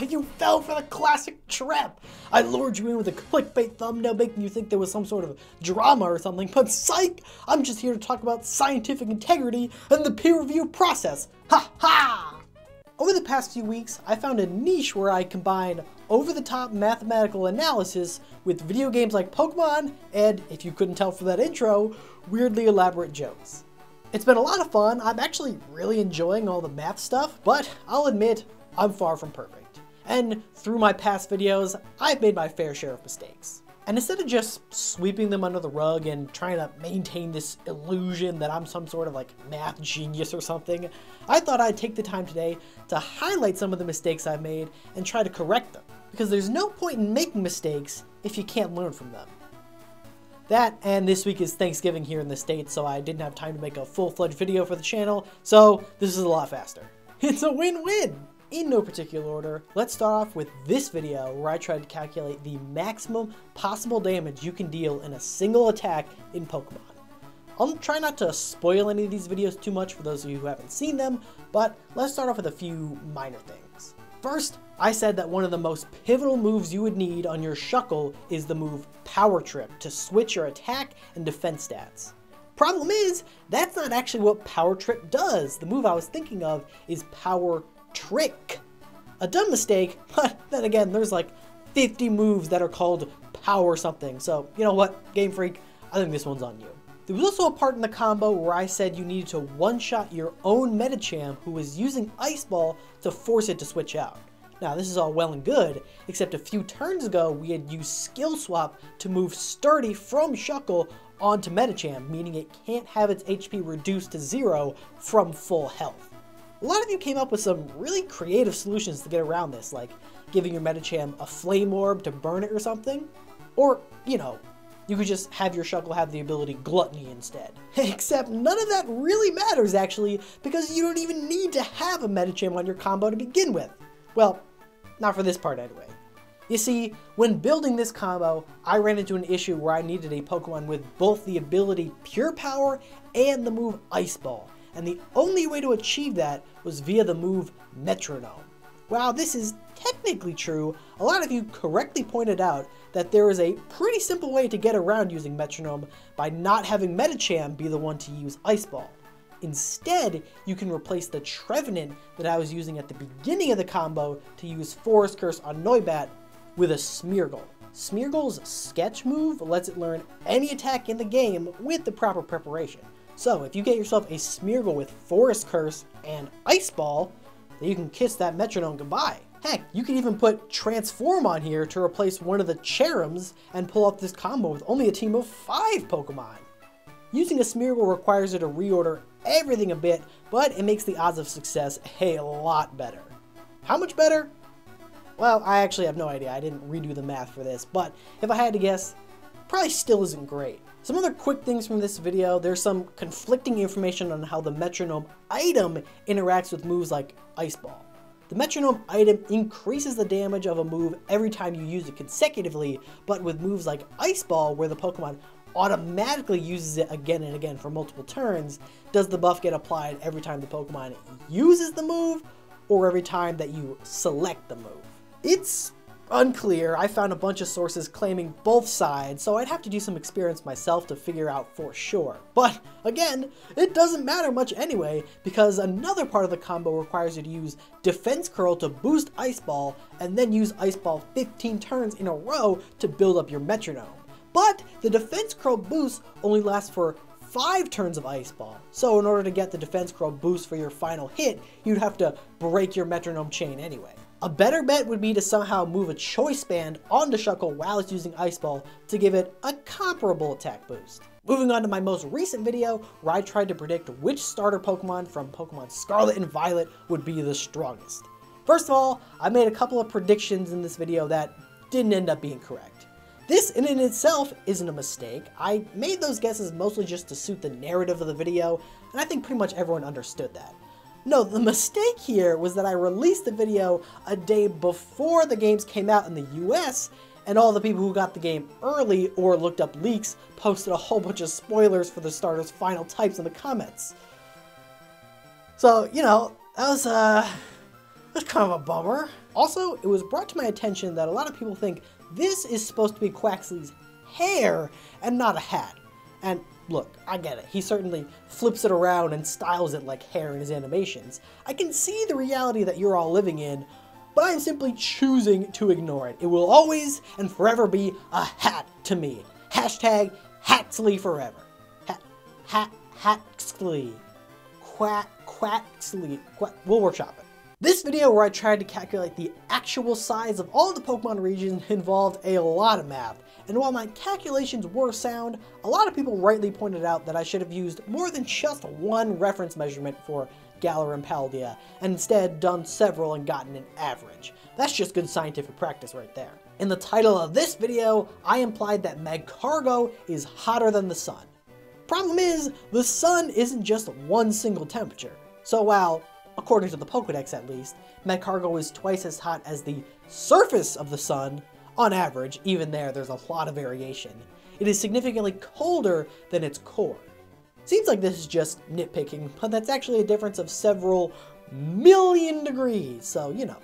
you fell for the classic trap! I lured you in with a clickbait thumbnail making you think there was some sort of drama or something, but psych! I'm just here to talk about scientific integrity and the peer review process. Ha ha! Over the past few weeks, I found a niche where I combine over-the-top mathematical analysis with video games like Pokemon and, if you couldn't tell from that intro, weirdly elaborate jokes. It's been a lot of fun, I'm actually really enjoying all the math stuff, but I'll admit, I'm far from perfect. And through my past videos, I've made my fair share of mistakes. And instead of just sweeping them under the rug and trying to maintain this illusion that I'm some sort of like math genius or something, I thought I'd take the time today to highlight some of the mistakes I've made and try to correct them. Because there's no point in making mistakes if you can't learn from them. That, and this week is Thanksgiving here in the States, so I didn't have time to make a full-fledged video for the channel, so this is a lot faster. It's a win-win! In no particular order, let's start off with this video where I tried to calculate the maximum possible damage you can deal in a single attack in Pokemon. I'll try not to spoil any of these videos too much for those of you who haven't seen them, but let's start off with a few minor things. First, I said that one of the most pivotal moves you would need on your Shuckle is the move Power Trip to switch your attack and defense stats. Problem is, that's not actually what Power Trip does. The move I was thinking of is Power trick. A dumb mistake, but then again, there's like 50 moves that are called power something. So, you know what, Game Freak, I think this one's on you. There was also a part in the combo where I said you needed to one-shot your own Medicham who was using Ice Ball to force it to switch out. Now, this is all well and good, except a few turns ago we had used Skill Swap to move Sturdy from Shuckle onto Medicham, meaning it can't have its HP reduced to zero from full health. A lot of you came up with some really creative solutions to get around this, like giving your Medicham a flame orb to burn it or something. Or, you know, you could just have your Shuckle have the ability Gluttony instead. Except none of that really matters actually, because you don't even need to have a Medicham on your combo to begin with. Well, not for this part anyway. You see, when building this combo, I ran into an issue where I needed a Pokemon with both the ability Pure Power and the move Ice Ball and the only way to achieve that was via the move Metronome. While this is technically true, a lot of you correctly pointed out that there is a pretty simple way to get around using Metronome by not having Medicham be the one to use Ice Ball. Instead, you can replace the Trevenant that I was using at the beginning of the combo to use Forest Curse on Noibat with a Smeargle. Smeargle's Sketch move lets it learn any attack in the game with the proper preparation. So if you get yourself a Smeargle with Forest Curse and Ice Ball, then you can kiss that Metronome goodbye. Heck, you can even put Transform on here to replace one of the Cherrims and pull off this combo with only a team of 5 Pokemon. Using a Smeargle requires you to reorder everything a bit, but it makes the odds of success a lot better. How much better? Well, I actually have no idea. I didn't redo the math for this, but if I had to guess, probably still isn't great. Some other quick things from this video, there's some conflicting information on how the metronome item interacts with moves like Ice Ball. The metronome item increases the damage of a move every time you use it consecutively, but with moves like Ice Ball, where the Pokemon automatically uses it again and again for multiple turns, does the buff get applied every time the Pokemon uses the move, or every time that you select the move? It's Unclear, I found a bunch of sources claiming both sides, so I'd have to do some experience myself to figure out for sure. But, again, it doesn't matter much anyway, because another part of the combo requires you to use Defense Curl to boost Ice Ball, and then use Ice Ball 15 turns in a row to build up your Metronome. But the Defense Curl boost only lasts for 5 turns of Ice Ball. So in order to get the Defense Curl boost for your final hit, you'd have to break your Metronome chain anyway. A better bet would be to somehow move a Choice Band onto Shuckle while it's using Ice Ball to give it a comparable attack boost. Moving on to my most recent video, where I tried to predict which starter Pokemon from Pokemon Scarlet and Violet would be the strongest. First of all, I made a couple of predictions in this video that didn't end up being correct. This in and itself isn't a mistake. I made those guesses mostly just to suit the narrative of the video, and I think pretty much everyone understood that. No, the mistake here was that I released the video a day before the games came out in the US, and all the people who got the game early or looked up leaks posted a whole bunch of spoilers for the starter's final types in the comments. So, you know, that was, uh, That's kind of a bummer. Also, it was brought to my attention that a lot of people think this is supposed to be Quaxly's hair and not a hat. And look, I get it. He certainly flips it around and styles it like hair in his animations. I can see the reality that you're all living in, but I'm simply choosing to ignore it. It will always and forever be a hat to me. Hashtag Hatsley forever. Hat, hat, Hatsley. Quack, Quaxly. Quack, we'll workshop it. This video where I tried to calculate the actual size of all the Pokemon regions involved a lot of math, and while my calculations were sound, a lot of people rightly pointed out that I should have used more than just one reference measurement for Galar and Paldea, and instead done several and gotten an average. That's just good scientific practice right there. In the title of this video, I implied that Magcargo is hotter than the sun. Problem is, the sun isn't just one single temperature. So while according to the Pokedex at least, Magcargo is twice as hot as the surface of the sun, on average, even there there's a lot of variation. It is significantly colder than its core. Seems like this is just nitpicking, but that's actually a difference of several million degrees, so you know,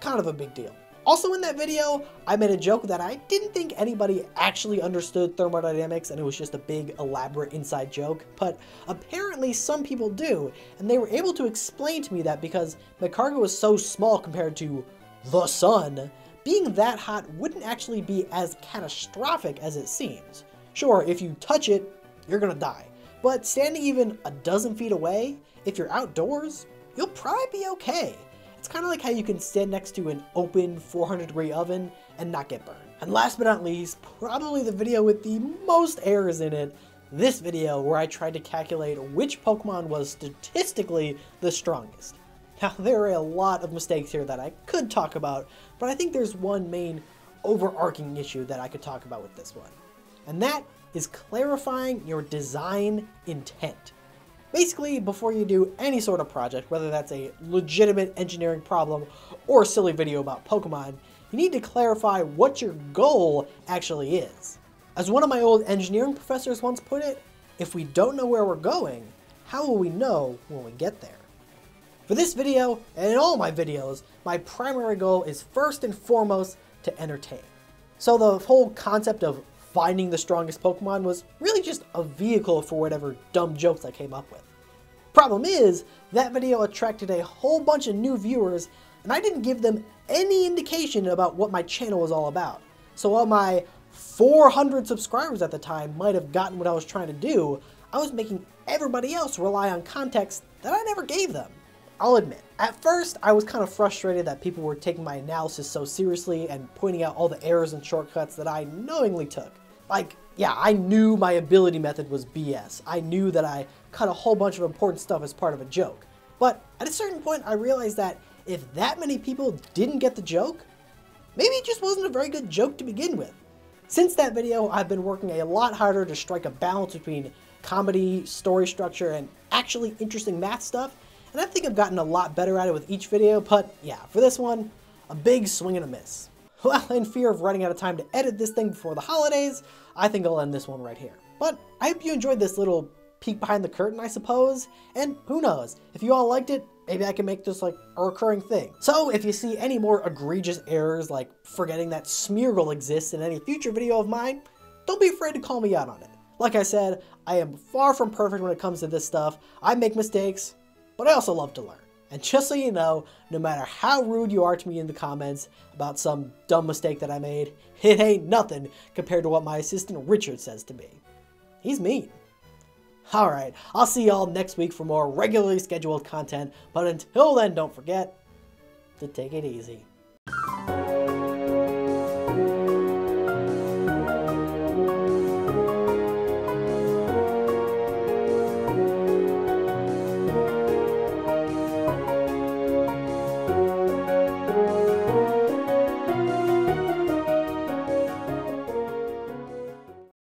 kind of a big deal. Also in that video, I made a joke that I didn't think anybody actually understood thermodynamics and it was just a big elaborate inside joke, but apparently some people do, and they were able to explain to me that because Magcargo is so small compared to the sun, being that hot wouldn't actually be as catastrophic as it seems. Sure, if you touch it, you're gonna die, but standing even a dozen feet away, if you're outdoors, you'll probably be okay. It's kind of like how you can stand next to an open 400 degree oven and not get burned. And last but not least, probably the video with the most errors in it, this video where I tried to calculate which Pokemon was statistically the strongest. Now, there are a lot of mistakes here that I could talk about, but I think there's one main overarching issue that I could talk about with this one. And that is clarifying your design intent. Basically, before you do any sort of project, whether that's a legitimate engineering problem or a silly video about Pokemon, you need to clarify what your goal actually is. As one of my old engineering professors once put it, if we don't know where we're going, how will we know when we get there? For this video, and in all my videos, my primary goal is first and foremost to entertain. So the whole concept of finding the strongest Pokemon was really just a vehicle for whatever dumb jokes I came up with. Problem is, that video attracted a whole bunch of new viewers and I didn't give them any indication about what my channel was all about. So while my 400 subscribers at the time might have gotten what I was trying to do, I was making everybody else rely on context that I never gave them. I'll admit, at first I was kind of frustrated that people were taking my analysis so seriously and pointing out all the errors and shortcuts that I knowingly took. Like, yeah, I knew my ability method was BS. I knew that I cut a whole bunch of important stuff as part of a joke. But at a certain point, I realized that if that many people didn't get the joke, maybe it just wasn't a very good joke to begin with. Since that video, I've been working a lot harder to strike a balance between comedy, story structure, and actually interesting math stuff, and I think I've gotten a lot better at it with each video, but yeah, for this one, a big swing and a miss. Well, in fear of running out of time to edit this thing before the holidays, I think I'll end this one right here. But I hope you enjoyed this little peek behind the curtain, I suppose. And who knows, if you all liked it, maybe I can make this like a recurring thing. So if you see any more egregious errors like forgetting that Smeargle exists in any future video of mine, don't be afraid to call me out on it. Like I said, I am far from perfect when it comes to this stuff. I make mistakes, but I also love to learn. And just so you know, no matter how rude you are to me in the comments about some dumb mistake that I made, it ain't nothing compared to what my assistant Richard says to me. He's mean. Alright, I'll see y'all next week for more regularly scheduled content, but until then, don't forget to take it easy.